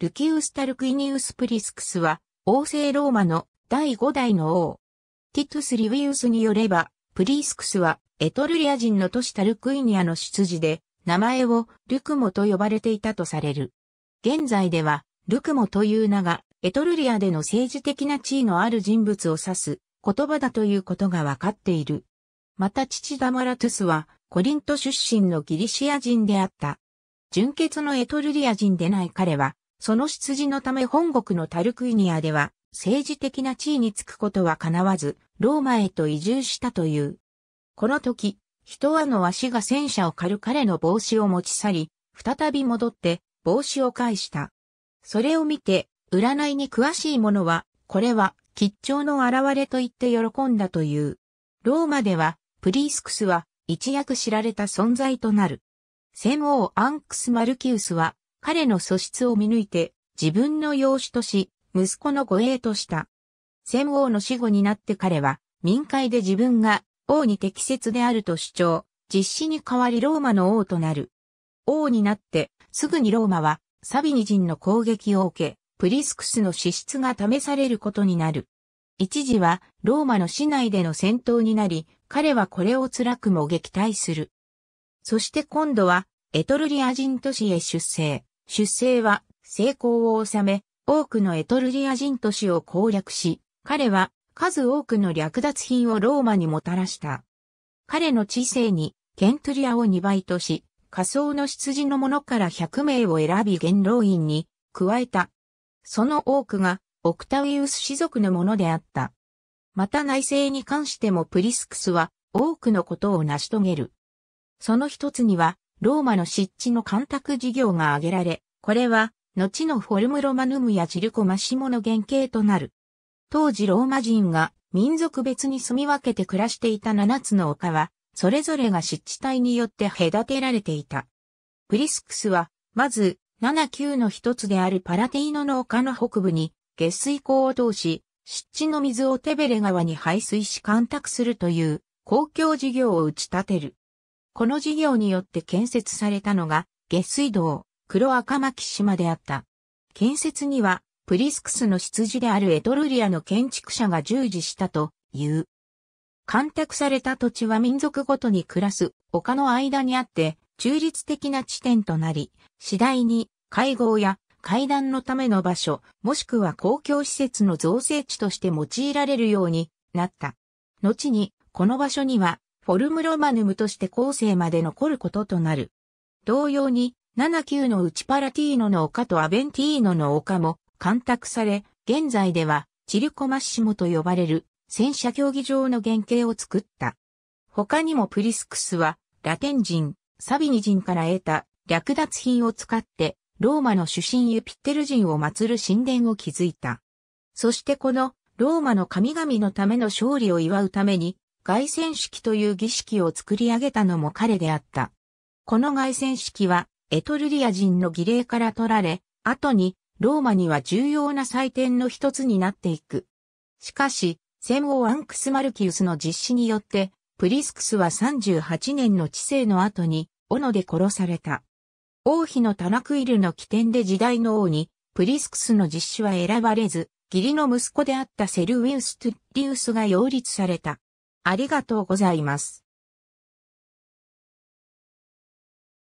ルキウス・タルクイニウス・プリスクスは、王政ローマの第5代の王。ティトゥス・リウィウスによれば、プリスクスは、エトルリア人の都市タルクイニアの出自で、名前をルクモと呼ばれていたとされる。現在では、ルクモという名が、エトルリアでの政治的な地位のある人物を指す言葉だということがわかっている。また父ダマラトゥスは、コリント出身のギリシア人であった。純血のエトルリア人でない彼は、その出自のため本国のタルクイニアでは、政治的な地位につくことは叶わず、ローマへと移住したという。この時、人はの足が戦車を狩る彼の帽子を持ち去り、再び戻って帽子を返した。それを見て、占いに詳しい者は、これは吉兆の現れと言って喜んだという。ローマでは、プリースクスは一躍知られた存在となる。戦王アンクス・マルキウスは、彼の素質を見抜いて、自分の養子とし、息子の護衛とした。戦王の死後になって彼は、民会で自分が王に適切であると主張、実施に代わりローマの王となる。王になって、すぐにローマは、サビニ人の攻撃を受け、プリスクスの資質が試されることになる。一時はローマの市内での戦闘になり、彼はこれを辛くも撃退する。そして今度はエトルリア人都市へ出征。出征は成功を収め、多くのエトルリア人都市を攻略し、彼は数多くの略奪品をローマにもたらした。彼の知性にケントリアを2倍とし、仮想の出自の者から100名を選び元老院に加えた。その多くがオクタウィウス氏族のものであった。また内政に関してもプリスクスは多くのことを成し遂げる。その一つには、ローマの湿地の干拓事業が挙げられ、これは、後のフォルムロマヌムやチルコマシモの原型となる。当時ローマ人が民族別に住み分けて暮らしていた七つの丘は、それぞれが湿地帯によって隔てられていた。プリスクスは、まず、七級の一つであるパラテイノの丘の北部に下水溝を通し、湿地の水をテベレ川に排水し干拓するという公共事業を打ち立てる。この事業によって建設されたのが下水道、黒赤巻島であった。建設にはプリスクスの出自であるエトルリアの建築者が従事したという。干拓された土地は民族ごとに暮らす丘の間にあって中立的な地点となり、次第に会合や会談のための場所、もしくは公共施設の造成地として用いられるようになった。後に、この場所には、フォルムロマヌムとして後世まで残ることとなる。同様に、7級の内パラティーノの丘とアベンティーノの丘も干拓され、現在では、チルコマッシモと呼ばれる戦車競技場の原型を作った。他にもプリスクスは、ラテン人、サビニ人から得た略奪品を使って、ローマの主神ユピッテル人を祀る神殿を築いた。そしてこのローマの神々のための勝利を祝うために、凱旋式という儀式を作り上げたのも彼であった。この凱旋式は、エトルリア人の儀礼から取られ、後に、ローマには重要な祭典の一つになっていく。しかし、戦王アンクス・マルキウスの実施によって、プリスクスは38年の治世の後に、斧で殺された。王妃のタナクイルの起点で時代の王に、プリスクスの実施は選ばれず、義理の息子であったセルウィウス・トゥッリウスが擁立された。ありがとうございます。